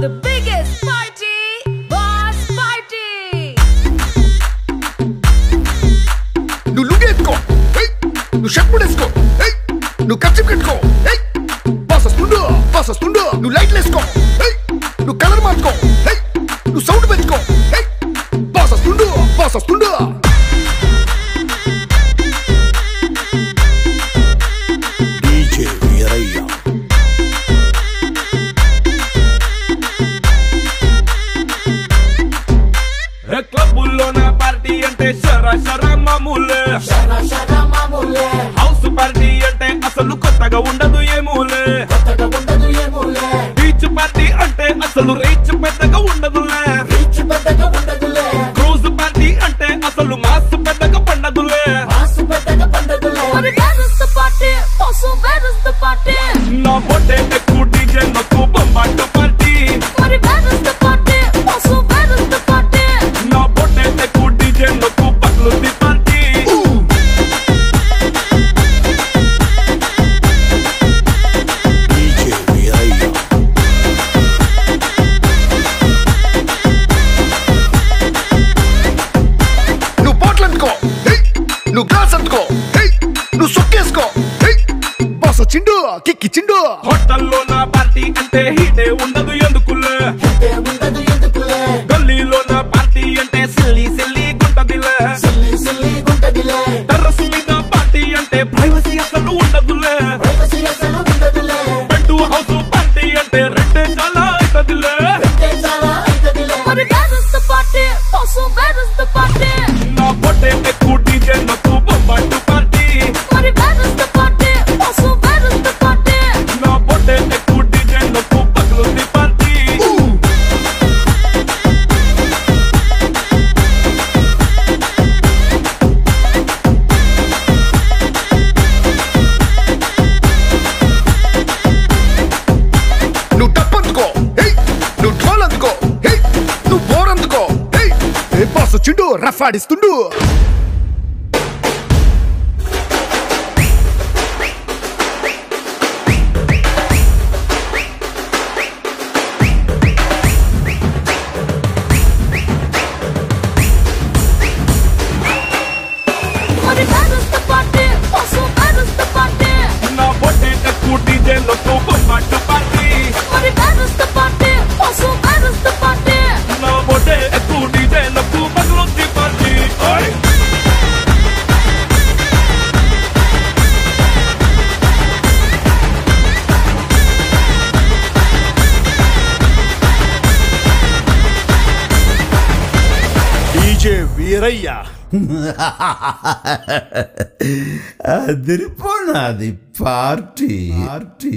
the biggest party, Boss Party. నువ్వు లుంగి నువ్వు shirt వేసుకో. నువ్వు కచ్చి కట్టుకో. బాస్ వస్తుండు బాస్ వస్తుండు నువ్వు లైట్లు వేసుకో. నువ్వు కలర్ మార్చుకో. నువ్వు సౌండ్ పెంచుకో. బాస్ వస్తుండు బాస్ వస్తుండు అంటే షరా షరా మామూలే. హౌస్ పార్టీ అంటే అసలు కొత్తగా ఉండదు ఏమూలే బీచ్ పార్టీ అంటే అసలు రీచ్ పెద్దగా ఉండదులే. క్రూజ్ పార్టీ అంటే అసలు మాస్ పెద్దగా పండదులే. But where is the party? Also, where is the party? నా గ్లాస్ అందుకో ఏయ్! నువ్వు సొక్కేసుకో. ఏయ్! బాస్ వచ్చిండు కిక్కిచ్చిండు హోటల్లో నా పార్టీ అంటే హీటే ఉండదు ఎందుకులే? గల్లీలో నా పార్టీ అంటే సిల్లి సిల్లి గుంటదిలే. టెర్రస్ మీద పార్టీ అంటే ప్రైవసీ అసలు ఉండదులే. బెడ్ హౌస్ పార్టీ అంటే రెండే చాలా అవుతుందిలే. But where is బాస్ వచ్చిండు రఫ్ ఆడిస్తుండు డీజే వీరయ్య అదిరిపోనాది పార్టీ పార్టీ